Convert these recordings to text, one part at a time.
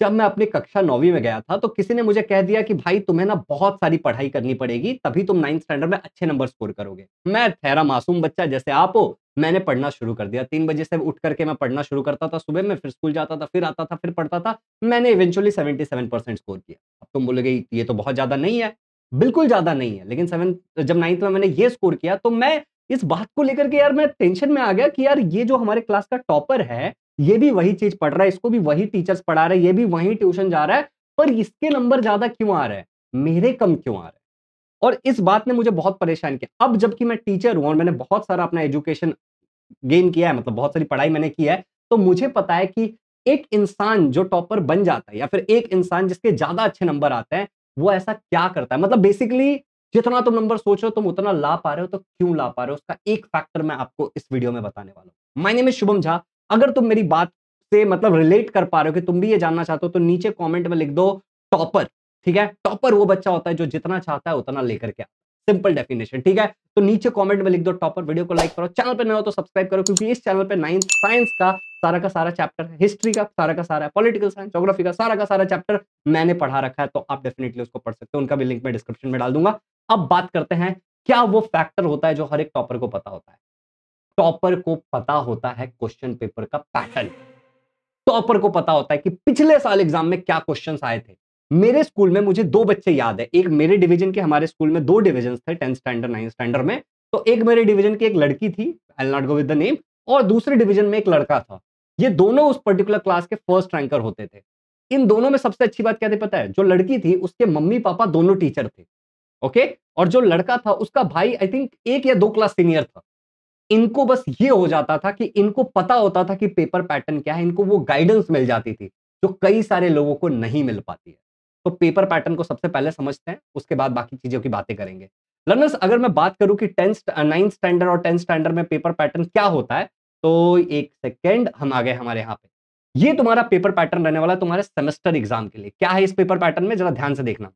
जब मैं अपनी कक्षा नौवीं में गया था तो किसी ने मुझे कह दिया कि, भाई, तुम्हें ना बहुत सारी पढ़ाई करनी पड़ेगी, तभी तुम नाइन्थ स्टैंडर्ड में अच्छे नंबर स्कोर करोगे। मैं ठहरा मासूम बच्चा, जैसे आप हो, मैंने पढ़ना शुरू कर दिया। तीन बजे से उठ करके मैं पढ़ना शुरू करता था सुबह में, फिर स्कूल जाता था, फिर आता था, फिर पढ़ता था। मैंने eventually seventy seven percent score किया। अब तुम बोलोगे, ये तो बहुत ज़्यादा नहीं है। बिल्कुल ज़्यादा नहीं है, लेकिन सेवन जब नाइन्थ में मैंने ये स्कोर किया तो मैं इस बात को लेकर के यार, मैं टेंशन में आ गया कि यार, ये जो हमारे क्लास का टॉपर है ये भी वही चीज़ पढ़ रहा है, इसको भी वही टीचर्स पढ़ा रहे हैं, ये भी वही ट्यूशन जा रहा है, पर इसके नंबर ज़्यादा क्यों आ रहे हैं? मेरे कम क्यों आ रहे हैं? और इस बात ने मुझे बहुत परेशान किया। अब जबकि मैं टीचर हूँ और मैंने बहुत सारा अपना एजुकेशन गेन किया है मतलब बहुत सारी पढ़ाई मैंने की है तो मुझे पता है कि एक इंसान जो टॉपर बन जाता है या फिर एक इंसान जिसके ज़्यादा अच्छे नंबर आते हैं, वो ऐसा क्या करता है? मतलब बेसिकली जितना तुम नंबर सोच रहे हो, तुम उतना ला पा रहे हो तो क्यों ला पा रहे हो? उसका एक फैक्टर मैं आपको इस वीडियो में बताने वाला हूँ। माय में शुभम झा अगर तुम मेरी बात से मतलब रिलेट कर पा रहे हो कि तुम भी ये जानना चाहते हो तो नीचे कमेंट में लिख दो टॉपर ठीक है? टॉपर वो बच्चा होता है जो जितना चाहता है उतना लेकर के सिंपल डेफिनेशन ठीक है? तो नीचे कमेंट में लिख दो टॉपर वीडियो को लाइक करो। चैनल पे नए हो तो सब्सक्राइब करो, क्योंकि इस चैनल पे नाइन्थ साइंस का सारा का सारा चैप्टर है। हिस्ट्री का सारा का सारा है पॉलिटिकल साइंस जोग्राफी का सारा का सारा चैप्टर मैंने पढ़ा रखा है तो आप डेफिनेटली उसको पढ़ सकते हो। उनका भी लिंक मैं डिस्क्रिप्शन में डाल दूँगा। अब बात करते हैं, क्या वो फैक्टर होता है जो हर एक टॉपर को पता होता है? टॉपर को पता होता है क्वेश्चन पेपर का पैटर्न टॉपर को पता होता है कि पिछले साल एग्ज़ाम में क्या क्वेश्चन आए थे। मेरे स्कूल में मुझे दो बच्चे याद है। एक मेरे डिवीज़न के, हमारे स्कूल में दो डिविजन थे टेंथ स्टैंडर्ड नाइन्थ स्टैंडर्ड में। तो एक मेरे डिवीज़न की एक लड़की थी I not go with the name और दूसरे डिवीज़न में एक लड़का था। ये दोनों उस पर्टिकुलर क्लास के फ़र्स्ट रैंकर होते थे। इन दोनों में सबसे अच्छी बात क्या थी पता है? जो लड़की थी, उसके मम्मी पापा दोनों टीचर थे। ओके और जो लड़का था, उसका भाई आई थिंक एक या दो क्लास सीनियर था। इनको बस ये हो जाता था कि इनको पता होता था कि पेपर पैटर्न क्या है, इनको वो गाइडेंस मिल जाती थी, जो कई सारे लोगों को नहीं मिल पाती है। तो पेपर पैटर्न को सबसे पहले समझते हैं, उसके बाद बाकी चीज़ों की बातें करेंगे। लर्नर्स अगर मैं बात करूँ कि टेंथ नाइन्थ स्टैंडर्ड और टेंथ स्टैंडर्ड में पेपर पैटर्न क्या होता है तो एक सेकेंड हम आ गए हमारे यहाँ पे। ये तुम्हारा पेपर पैटर्न रहने वाला है तुम्हारे सेमेस्टर एग्ज़ाम के लिए। क्या है इस पेपर पैटर्न में? जरा ध्यान से देखना।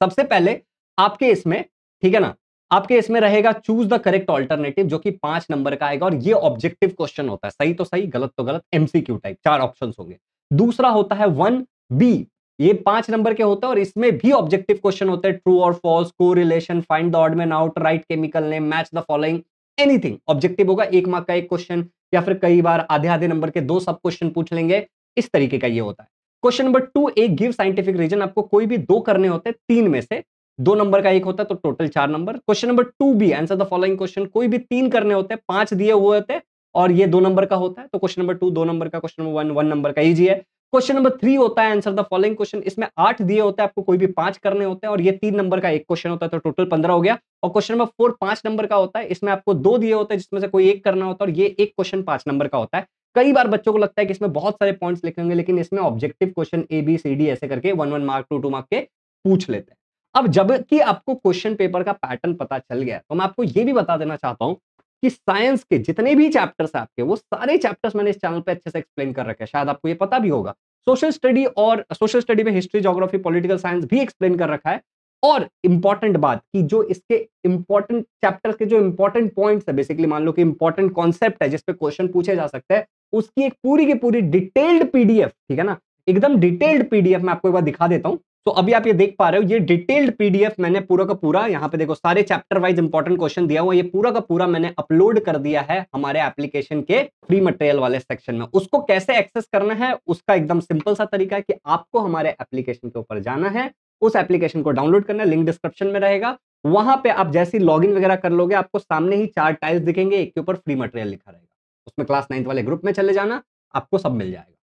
सबसे पहले आपके इसमें, ठीक है ना? आपके इसमें रहेगा चूज़ द करेक्ट ऑल्टरनेटिव जो कि पाँच नंबर का आएगा, और ये ऑब्जेक्टिव क्वेश्चन होता है। सही तो सही, गलत तो गलत एमसीक्यू टाइप चार ऑप्शन होंगे। दूसरा होता है वन बी ये पाँच नंबर के होते हैं, और इसमें भी ऑब्जेक्टिव क्वेश्चन होते हैं ट्रू और फॉल्स को relation find the odd man out right chemical name match the following anything objective होगा एक मार्क का एक क्वेश्चन या फिर कई बार आधे आधे नंबर के दो सब क्वेश्चन पूछ लेंगे, इस तरीके का ये होता है। क्वेश्चन नंबर टू एक गिव साइंटिफिक रीजन आपको कोई भी दो करने होते हैं, तीन में से दो नंबर का एक होता है तो टोटल चार number. Question number two B answer the following question कोई भी तीन करने होते हैं, पाँच दिए हुए होते हैं और ये दो नंबर का होता है तो क्वेश्चन नंबर टू दो नंबर का question number one one number का इजी है। क्वेश्चन नंबर थ्री होता है आंसर द फॉलोइंग क्वेश्चन इसमें आठ दिए होते हैं, आपको कोई भी पाँच करने होते हैं और ये तीन नंबर का एक क्वेश्चन होता है तो टोटल पंद्रह हो गया। और क्वेश्चन नंबर फोर पाँच नंबर का होता है, इसमें आपको दो दिए होते हैं, जिसमें से कोई एक करना होता है और ये एक क्वेश्चन पाँच नंबर का होता है। कई बार बच्चों को लगता है कि इसमें बहुत सारे पॉइंट्स लिखेंगे लेकिन इसमें objective question A B C D ऐसे करके one one mark two two mark के पूछ लेते हैं। अब जबकि आपको क्वेश्चन पेपर का पैटर्न पता चल गया तो मैं आपको ये भी बता देना चाहता हूँ कि साइंस के जितने भी चैप्टर्स आपके, वो सारे चैप्टर्स मैंने इस चैनल पे अच्छे से एक्सप्लेन कर रखे हैं, शायद आपको ये पता भी होगा। सोशल स्टडी और, सोशल स्टडी में हिस्ट्री जोग्राफी पॉलिटिकल साइंस भी एक्सप्लेन कर रखा है। और इंपॉर्टेंट बात कि जो इसके इंपॉर्टेंट चैप्टर्स के जो इंपॉर्टेंट पॉइंट्स है, बेसिकली मान लो कि इंपॉर्टेंट कॉन्सेप्ट है, जिसपे क्वेश्चन पूछे जा सकते हैं, उसकी एक पूरी की पूरी डिटेल्ड पीडीएफ, ठीक है ना? एकदम डिटेल्ड पीडीएफ मैं आपको एक बार दिखा देता हूँ। तो अभी आप ये देख पा रहे हो, ये डिटेल्ड पीडीएफ मैंने पूरा का पूरा, यहाँ पे देखो सारे चैप्टर वाइज इंपॉर्टेंट क्वेश्चन दिया हुआ ये पूरा का पूरा मैंने अपलोड कर दिया है हमारे एप्लीकेशन के फ्री मटेरियल वाले सेक्शन में। उसको कैसे एक्सेस करना है, उसका एकदम सिंपल सा तरीका है कि आपको हमारे एप्लीकेशन के ऊपर जाना है, उस एप्लीकेशन को डाउनलोड करना है लिंक डिस्क्रिप्शन में रहेगा, वहाँ पे आप जैसे लॉगिन वगैरह कर लोगे, आपको सामने ही चार टाइल्स दिखेंगे, एक के ऊपर फ्री मटेरियल लिखा रहेगा। उसमें क्लास नाइन्थ वाले ग्रुप में चले जाना, आपको सब मिल जाएगा।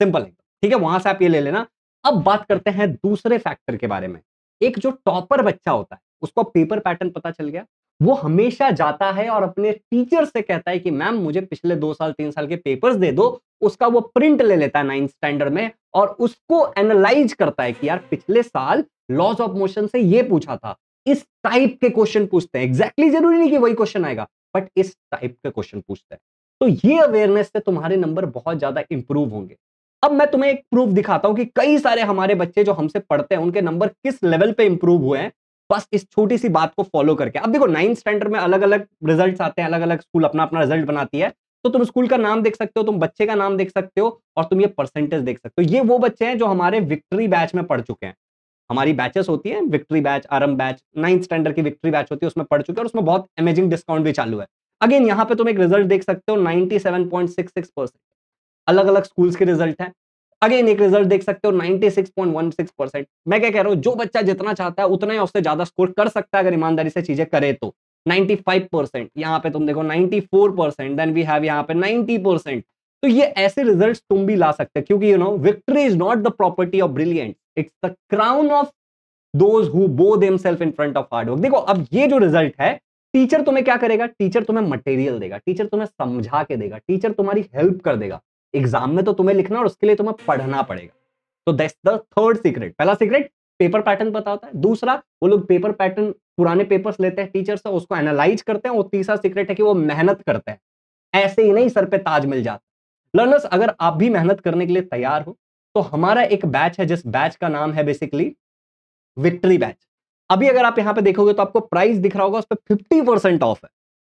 सिंपल एकदम। ठीक है, वहाँ से आप ये ले लेना अब बात करते हैं दूसरे फैक्टर के बारे में। एक जो टॉपर बच्चा होता है, उसको पेपर पैटर्न पता चल गया। वो हमेशा जाता है और अपने टीचर से कहता है कि, मैम, मुझे पिछले दो साल, तीन साल के पेपर्स दे दो। उसका वो प्रिंट ले लेता है नाइन्थ स्टैंडर्ड में और उसको एनालाइज करता है कि यार, पिछले साल लॉज ऑफ़ मोशन से ये पूछा था। इस टाइप के क्वेश्चन पूछते हैं। एग्जैक्टली exactly ज़रूरी नहीं कि वही क्वेश्चन आएगा बट इस टाइप के क्वेश्चन पूछते हैं। तो ये अवेयरनेस से तुम्हारे नंबर बहुत ज़्यादा इंप्रूव होंगे। अब मैं तुम्हें एक प्रूफ दिखाता हूँ कि कई सारे हमारे बच्चे जो हमसे पढ़ते हैं, उनके नंबर किस लेवल पे इंप्रूव हुए हैं, बस इस छोटी सी बात को फॉलो करके। अब देखो नाइन्थ स्टैंडर्ड में अलग अलग रिज़ल्ट आते हैं अलग अलग स्कूल अपना अपना रिज़ल्ट बनाती है तो तुम स्कूल का नाम देख सकते हो, तुम बच्चे का नाम देख सकते हो और तुम ये परसेंटेज देख सकते हो। ये वो बच्चे हैं जो हमारे विक्ट्री बैच में पढ़ चुके हैं। हमारी बैचेस होती है विक्ट्री बैच आरम बैच नाइन्थ स्टैंडर्ड की विक्ट्री बैच होती है, उसमें पढ़ चुके हैं और उसमें बहुत अमेजिंग डिस्काउंट भी चालू है। अगेन यहाँ पे तुम एक रिज़ल्ट देख सकते हो 97.66 परसेंट अलग अलग स्कूल्स के रिज़ल्ट है। अगेन, एक रिज़ल्ट देख सकते हो 96.16 परसेंट मैं क्या कह रहा हूँ, जो बच्चा जितना चाहता है, उतना ही उससे ज़्यादा स्कोर कर सकता है अगर ईमानदारी से चीज़ें करे तो। 95 परसेंट यहाँ पे तुम देखो 94 परसेंट देन वी हैव यहाँ पे 90 परसेंट तो ये ऐसे रिजल्ट्स तुम भी ला सकते हो, क्योंकि you know victory is not the property of brilliant it's the crown of those who bow themselves in front of hard work देखो, अब ये जो रिज़ल्ट है टीचर तुम्हें क्या करेगा? टीचर तुम्हें मटेरियल देगा टीचर तुम्हें समझा के देगा टीचर तुम्हारी हेल्प कर देगा। एग्ज़ाम में तो तुम्हें लिखना और उसके लिए तुम्हें पढ़ना पड़ेगा। तो दैट्स द थर्ड सीक्रेट पहला सीक्रेट पेपर पैटर्न पता होता है। दूसरा, वो लोग पेपर पैटर्न पुराने पेपर्स लेते हैं टीचर से, उसको एनालाइज करते हैं और तीसरा सीक्रेट है कि वो मेहनत करते हैं। ऐसे ही नहीं, सर पे ताज मिल जाता लर्नर्स अगर आप भी मेहनत करने के लिए तैयार हो तो हमारा एक बैच है, जिस बैच का नाम है बेसिकली विक्ट्री बैच अभी अगर आप यहाँ पे देखोगे तो आपको प्राइस दिख रहा होगा, उस पर फिफ्टी परसेंट ऑफ़ है।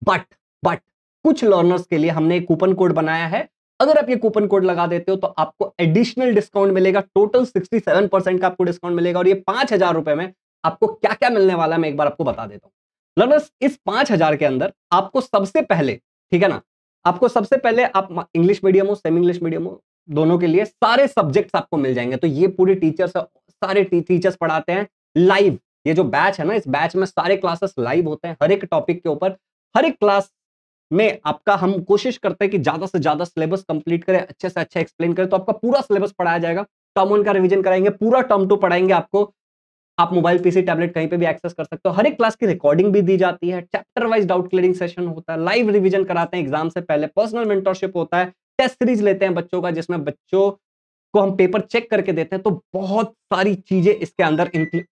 बट बट कुछ लर्नर्स के लिए हमने एक कूपन कोड बनाया है अगर आप ये कूपन कोड लगा देते हो तो आपको एडिशनल डिस्काउंट मिलेगा। टोटल 67 परसेंट का आपको डिस्काउंट मिलेगा। और ये पाँच हज़ार रुपए में आपको क्या क्या मिलने वाला है, मैं एक बार आपको बता देता हूँ। लर्नर्स इस पाँच हज़ार के अंदर आपको सबसे पहले, ठीक है ना? आपको सबसे पहले आप इंग्लिश मीडियम हो सेमी इंग्लिश मीडियम हो, दोनों के लिए सारे सब्जेक्ट्स आपको मिल जाएँगे। तो ये पूरे टीचर्स सारे टीचर्स पढ़ाते हैं लाइव ये जो बैच है ना, इस बैच में सारे क्लासेस लाइव होते हैं, हर एक टॉपिक के ऊपर, हर एक क्लास में आपका हम कोशिश करते हैं कि ज़्यादा से ज़्यादा सिलेबस कंप्लीट करें, अच्छे से अच्छा एक्सप्लेन करें तो आपका पूरा सिलेबस पढ़ाया जाएगा। टर्म वन का रिवीजन कराएँगे, पूरा टर्म टू पढ़ाएँगे आपको। आप मोबाइल पीसी टैबलेट कहीं पे भी एक्सेस कर सकते हो। हर एक क्लास की रिकॉर्डिंग भी दी जाती है। Chapter wise doubt clearing session होता है। लाइव रिवीजन कराते हैं एग्ज़ाम से पहले। पर्सनल मेंटरशिप होता है। टेस्ट सीरीज़ लेते हैं बच्चों का, जिसमें बच्चों को हम पेपर चेक करके देते हैं। तो बहुत सारी चीज़ें इसके अंदर इंक्लूड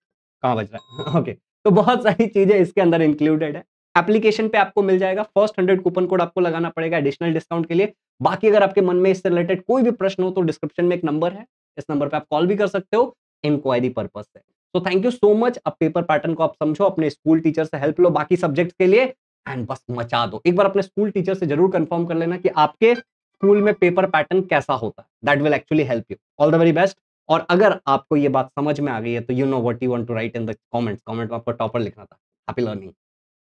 कहाँ बज रहा है? ओके तो बहुत सारी चीज़ें इसके अंदर इंक्लूडेड है। एप्लीकेशन पे आपको मिल जाएगा। फ़र्स्ट हंड्रेड कूपन कोड आपको लगाना पड़ेगा एडिशनल डिस्काउंट के लिए। बाकी अगर आपके मन में इससे रिलेटेड कोई भी प्रश्न हो तो डिस्क्रिप्शन में एक नंबर है। इस नंबर पे आप कॉल भी कर सकते हो। इंक्वायरी पर्पज से तो थैंक यू सो मच अब पेपर पैटर्न को आप समझो, अपने स्कूल टीचर से हेल्प लो बाकी सब्जेक्ट के लिए। एंड बस मचा दो। एक बार अपने स्कूल टीचर से ज़रूर कंफर्म कर लेना कि आपके स्कूल में पेपर पैटर्न कैसा होता। है that will actually help you all the very best और अगर आपको ये बात समझ में आ गई है तो you know what you want to write in the comments comment में आपको टॉपर लिखना था। Happy learning